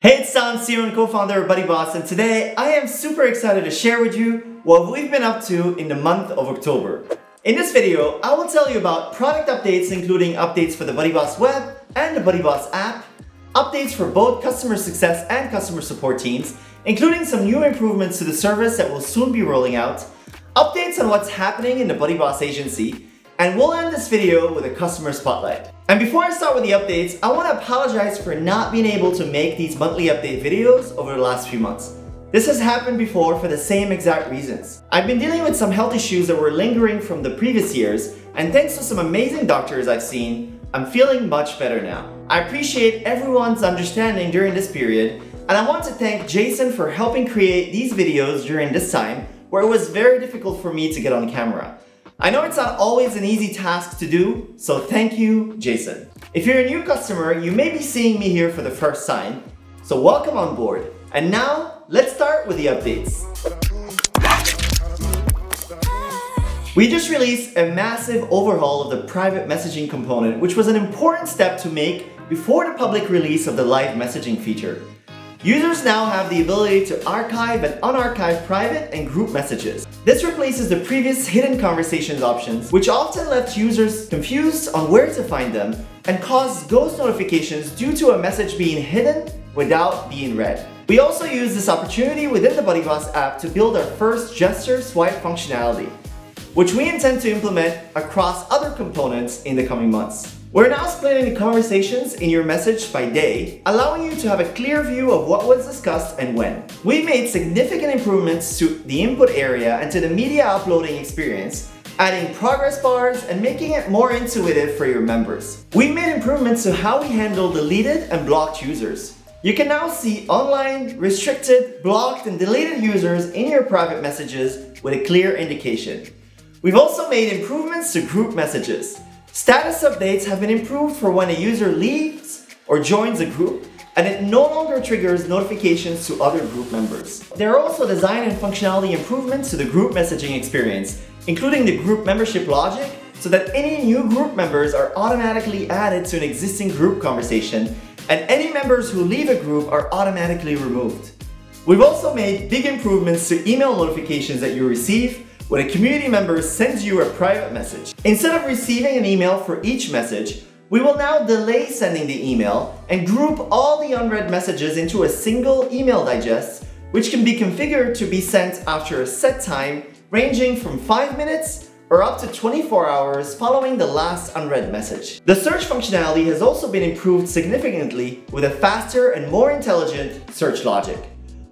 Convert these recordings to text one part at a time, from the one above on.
Hey, it's CEO and co-founder of BuddyBoss, and today I am super excited to share with you what we've been up to in the month of October. In this video, I will tell you about product updates including updates for the BuddyBoss web and the BuddyBoss app, updates for both customer success and customer support teams, including some new improvements to the service that will soon be rolling out, updates on what's happening in the BuddyBoss agency, and we'll end this video with a customer spotlight. And before I start with the updates, I want to apologize for not being able to make these monthly update videos over the last few months. This has happened before for the same exact reasons. I've been dealing with some health issues that were lingering from the previous years, and thanks to some amazing doctors I've seen, I'm feeling much better now. I appreciate everyone's understanding during this period, and I want to thank Jason for helping create these videos during this time where it was very difficult for me to get on camera. I know it's not always an easy task to do, so thank you, Jason. If you're a new customer, you may be seeing me here for the first time, so welcome on board. And now, let's start with the updates. We just released a massive overhaul of the private messaging component, which was an important step to make before the public release of the live messaging feature. Users now have the ability to archive and unarchive private and group messages. This replaces the previous hidden conversations options, which often left users confused on where to find them and caused ghost notifications due to a message being hidden without being read. We also use this opportunity within the BuddyBoss app to build our first gesture swipe functionality, which we intend to implement across other components in the coming months. We're now splitting the conversations in your message by day, allowing you to have a clear view of what was discussed and when. We've made significant improvements to the input area and to the media uploading experience, adding progress bars and making it more intuitive for your members. We've made improvements to how we handle deleted and blocked users. You can now see online, restricted, blocked, and deleted users in your private messages with a clear indication. We've also made improvements to group messages. Status updates have been improved for when a user leaves or joins a group, and it no longer triggers notifications to other group members. There are also design and functionality improvements to the group messaging experience, including the group membership logic, so that any new group members are automatically added to an existing group conversation, and any members who leave a group are automatically removed. We've also made big improvements to email notifications that you receive, when a community member sends you a private message. Instead of receiving an email for each message, we will now delay sending the email and group all the unread messages into a single email digest, which can be configured to be sent after a set time ranging from 5 minutes or up to 24 hours following the last unread message. The search functionality has also been improved significantly with a faster and more intelligent search logic.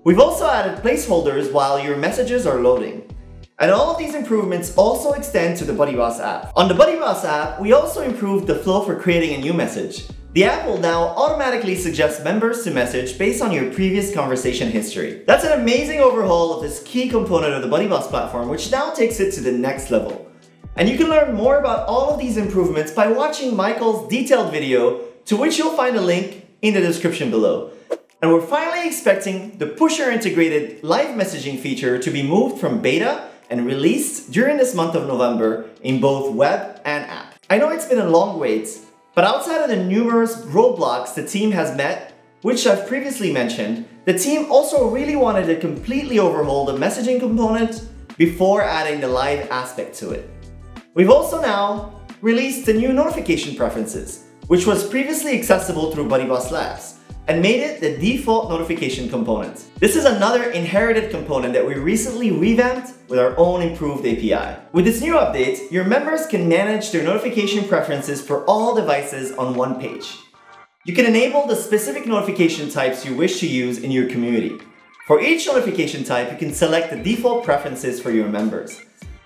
We've also added placeholders while your messages are loading. And all of these improvements also extend to the BuddyBoss app. On the BuddyBoss app, we also improved the flow for creating a new message. The app will now automatically suggest members to message based on your previous conversation history. That's an amazing overhaul of this key component of the BuddyBoss platform, which now takes it to the next level. And you can learn more about all of these improvements by watching Michael's detailed video, to which you'll find a link in the description below. And we're finally expecting the Pusher integrated live messaging feature to be moved from beta and released during this month of November in both web and app. I know it's been a long wait, but outside of the numerous roadblocks the team has met, which I've previously mentioned, the team also really wanted to completely overhaul the messaging component before adding the live aspect to it. We've also now released the new notification preferences, which was previously accessible through BuddyBoss Labs and made it the default notification component. This is another inherited component that we recently revamped with our own improved API. With this new update, your members can manage their notification preferences for all devices on one page. You can enable the specific notification types you wish to use in your community. For each notification type, you can select the default preferences for your members.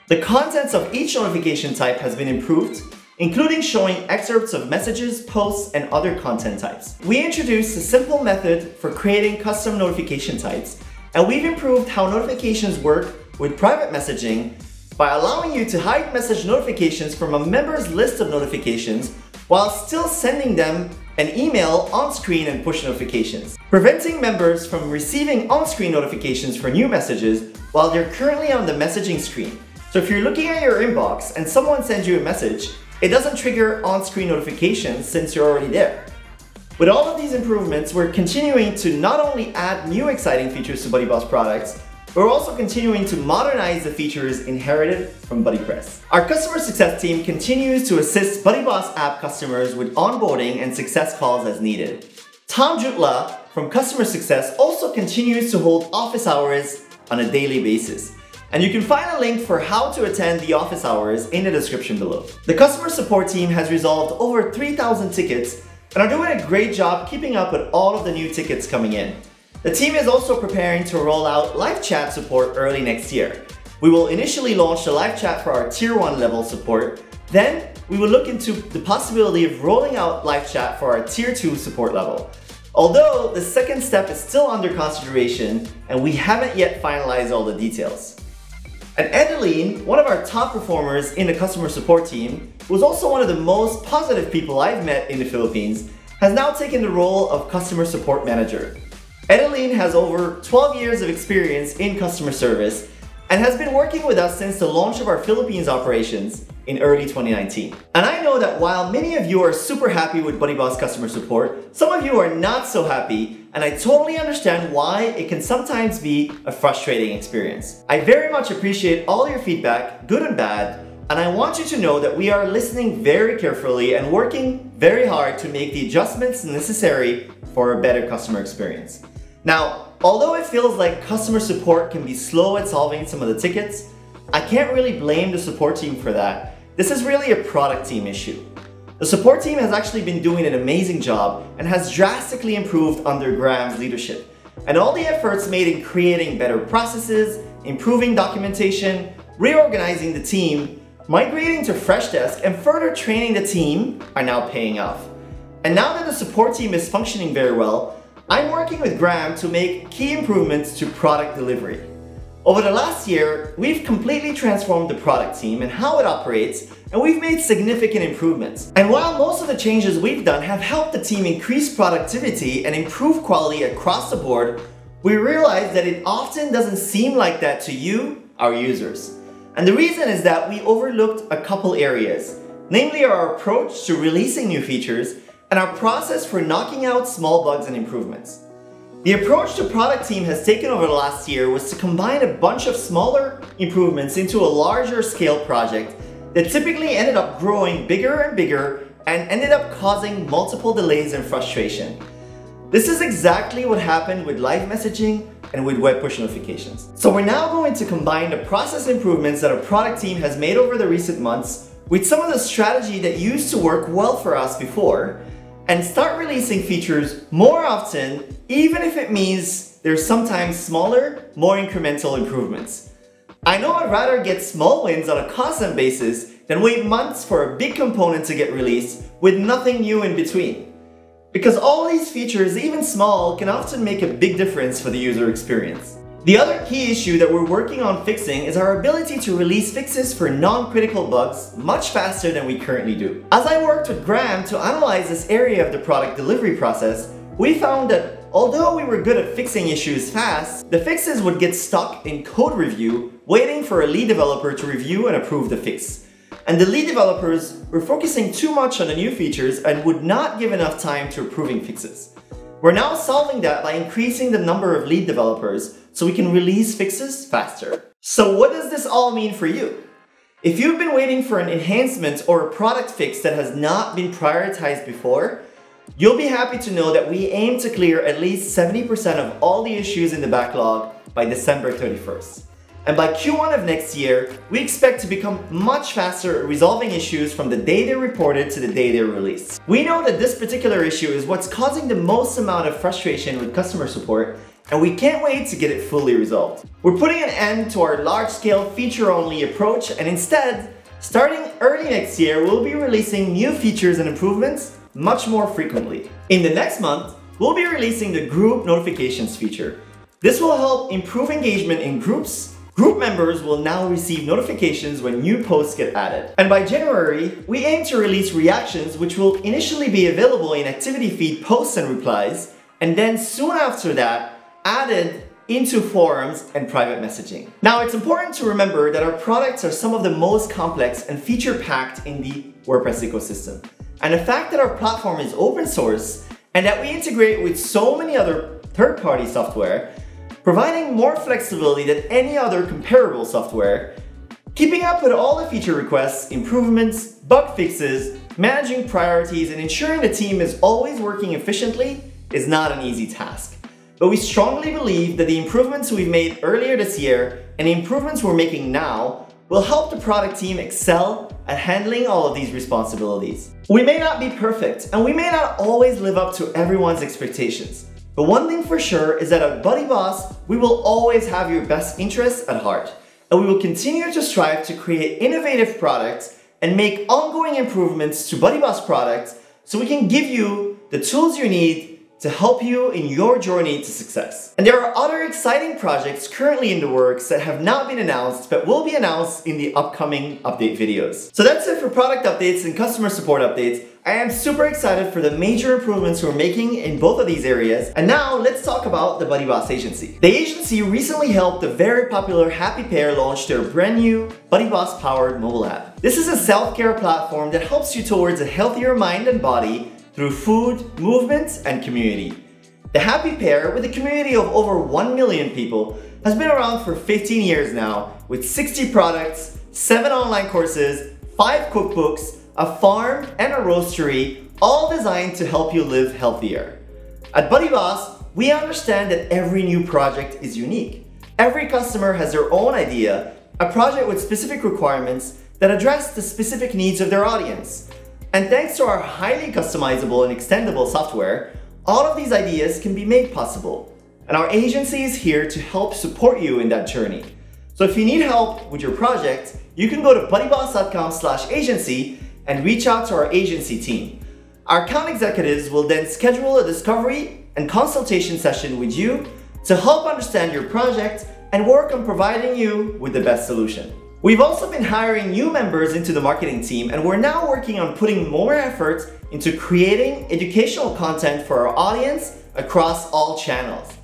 The contents of each notification type has been improved including showing excerpts of messages, posts, and other content types. We introduced a simple method for creating custom notification types, and we've improved how notifications work with private messaging by allowing you to hide message notifications from a member's list of notifications while still sending them an email on-screen and push notifications, preventing members from receiving on-screen notifications for new messages while they're currently on the messaging screen. So if you're looking at your inbox and someone sends you a message, it doesn't trigger on-screen notifications since you're already there. With all of these improvements, we're continuing to not only add new exciting features to BuddyBoss products, we're also continuing to modernize the features inherited from BuddyPress. Our customer success team continues to assist BuddyBoss app customers with onboarding and success calls as needed. Tom Jutla from customer success also continues to hold office hours on a daily basis. And you can find a link for how to attend the office hours in the description below. The customer support team has resolved over 3,000 tickets and are doing a great job keeping up with all of the new tickets coming in. The team is also preparing to roll out live chat support early next year. We will initially launch the live chat for our tier 1 level support, then we will look into the possibility of rolling out live chat for our tier 2 support level. Although the second step is still under consideration and we haven't yet finalized all the details. And Edeline, one of our top performers in the customer support team, is also one of the most positive people I've met in the Philippines, has now taken the role of customer support manager. Edeline has over 12 years of experience in customer service and has been working with us since the launch of our Philippines operations in early 2019. And I know that while many of you are super happy with BuddyBoss customer support, some of you are not so happy and I totally understand why it can sometimes be a frustrating experience. I very much appreciate all your feedback, good and bad, and I want you to know that we are listening very carefully and working very hard to make the adjustments necessary for a better customer experience. Now, although it feels like customer support can be slow at solving some of the tickets, I can't really blame the support team for that. This is really a product team issue. The support team has actually been doing an amazing job and has drastically improved under Graham's leadership. And all the efforts made in creating better processes, improving documentation, reorganizing the team, migrating to Freshdesk, and further training the team are now paying off. And now that the support team is functioning very well, I'm working with Graham to make key improvements to product delivery. Over the last year, we've completely transformed the product team and how it operates, and we've made significant improvements. And while most of the changes we've done have helped the team increase productivity and improve quality across the board, we realize that it often doesn't seem like that to you, our users. And the reason is that we overlooked a couple areas, namely our approach to releasing new features and our process for knocking out small bugs and improvements. The approach the product team has taken over the last year was to combine a bunch of smaller improvements into a larger scale project that typically ended up growing bigger and bigger and ended up causing multiple delays and frustration. This is exactly what happened with live messaging and with web push notifications. So we're now going to combine the process improvements that our product team has made over the recent months with some of the strategy that used to work well for us before and start releasing features more often, even if it means there's sometimes smaller, more incremental improvements. I know I'd rather get small wins on a constant basis than wait months for a big component to get released with nothing new in between. Because all these features, even small, can often make a big difference for the user experience. The other key issue that we're working on fixing is our ability to release fixes for non-critical bugs much faster than we currently do. As I worked with Graham to analyze this area of the product delivery process, we found that although we were good at fixing issues fast, the fixes would get stuck in code review, waiting for a lead developer to review and approve the fix. And the lead developers were focusing too much on the new features and would not give enough time to approving fixes. We're now solving that by increasing the number of lead developers so we can release fixes faster. So what does this all mean for you? If you've been waiting for an enhancement or a product fix that has not been prioritized before, you'll be happy to know that we aim to clear at least 70% of all the issues in the backlog by December 31st. And by Q1 of next year, we expect to become much faster at resolving issues from the day they're reported to the day they're released. We know that this particular issue is what's causing the most amount of frustration with customer support and we can't wait to get it fully resolved. We're putting an end to our large-scale feature-only approach and instead, starting early next year, we'll be releasing new features and improvements much more frequently. In the next month, we'll be releasing the group notifications feature. This will help improve engagement in groups Group members will now receive notifications when new posts get added. And by January, we aim to release reactions which will initially be available in activity feed posts and replies, and then soon after that, added into forums and private messaging. Now it's important to remember that our products are some of the most complex and feature packed in the WordPress ecosystem. And the fact that our platform is open source and that we integrate with so many other third-party software, providing more flexibility than any other comparable software, keeping up with all the feature requests, improvements, bug fixes, managing priorities, and ensuring the team is always working efficiently is not an easy task. But we strongly believe that the improvements we've made earlier this year and the improvements we're making now will help the product team excel at handling all of these responsibilities. We may not be perfect, and we may not always live up to everyone's expectations. But one thing for sure is that at Buddy Boss, we will always have your best interests at heart. And we will continue to strive to create innovative products and make ongoing improvements to Buddy Boss products so we can give you the tools you need to help you in your journey to success. And there are other exciting projects currently in the works that have not been announced but will be announced in the upcoming update videos. So that's it for product updates and customer support updates. I am super excited for the major improvements we're making in both of these areas. And now let's talk about the Buddy Boss agency. The agency recently helped the very popular Happy Pear launch their brand new Buddy Boss powered mobile app. This is a self-care platform that helps you towards a healthier mind and body through food, movement, and community. The Happy Pear, with a community of over 1 million people, has been around for 15 years now, with 60 products, 7 online courses, 5 cookbooks, a farm, and a roastery, all designed to help you live healthier. At Buddy Boss, we understand that every new project is unique. Every customer has their own idea, a project with specific requirements that address the specific needs of their audience. And thanks to our highly customizable and extendable software, all of these ideas can be made possible. And our agency is here to help support you in that journey. So if you need help with your project, you can go to buddyboss.com slash agency and reach out to our agency team. Our account executives will then schedule a discovery and consultation session with you to help understand your project and work on providing you with the best solution. We've also been hiring new members into the marketing team and we're now working on putting more effort into creating educational content for our audience across all channels.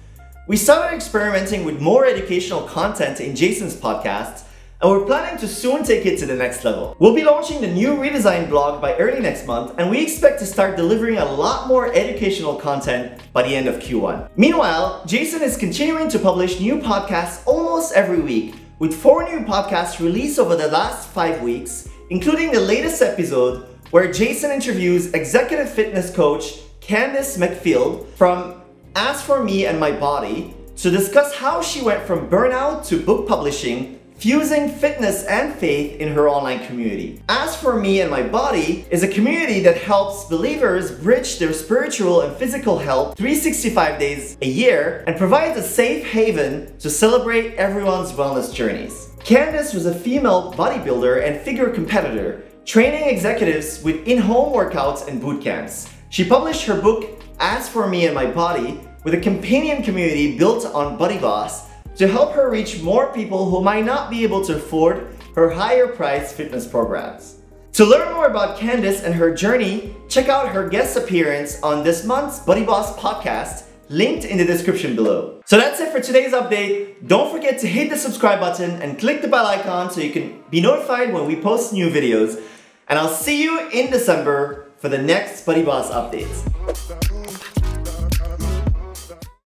We started experimenting with more educational content in Jason's podcast and we're planning to soon take it to the next level. We'll be launching the new redesigned blog by early next month and we expect to start delivering a lot more educational content by the end of Q1. Meanwhile, Jason is continuing to publish new podcasts almost every week with four new podcasts released over the last five weeks, including the latest episode where Jason interviews executive fitness coach Candice McField from As For Me and My Body to discuss how she went from burnout to book publishing fusing fitness and faith in her online community. As for me and my body is a community that helps believers bridge their spiritual and physical health 365 days a year and provides a safe haven to celebrate everyone's wellness journeys. Candice was a female bodybuilder and figure competitor, training executives with in-home workouts and boot camps. She published her book, As For Me and My Body, with a companion community built on Buddy Boss to help her reach more people who might not be able to afford her higher priced fitness programs. To learn more about Candice and her journey, check out her guest appearance on this month's Buddy Boss podcast, linked in the description below. So that's it for today's update. Don't forget to hit the subscribe button and click the bell icon so you can be notified when we post new videos. And I'll see you in December for the next Buddy Boss updates.